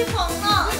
起床了